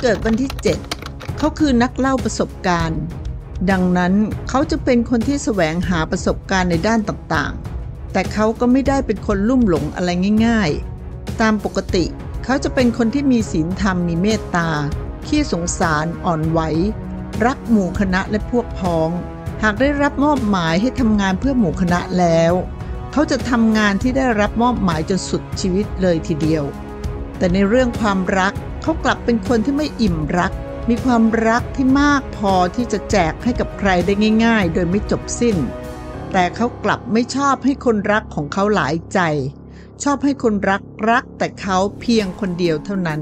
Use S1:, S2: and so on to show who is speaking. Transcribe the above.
S1: เกิดวันที่ 7 เขาคือนักเล่าประสบการณ์ ดังนั้นเขาจะเป็นคนที่แสวงหาประสบการณ์ในด้านต่างๆ แต่เขาก็ไม่ได้เป็นคนลุ่มหลงอะไรง่ายๆ ตามปกติเขาจะเป็นคนที่มีศีลธรรมมีเมตตา ขี้สงสารอ่อนไหว รักหมู่คณะและพวกพ้อง หากได้รับมอบหมายให้ทำงานเพื่อหมู่คณะแล้ว เขาจะทำงานที่ได้รับมอบหมายจนสุดชีวิตเลยทีเดียว แต่ในเรื่องความรัก เขากลับเป็นคนที่ไม่อิ่มรัก มีความรักที่มากพอที่จะแจกให้กับใครได้ง่าย ๆ โดยไม่จบสิ้น แต่เขากลับไม่ชอบให้คนรักของเขาหลายใจ ชอบให้คนรักรักแต่เขาเพียงคนเดียวเท่านั้น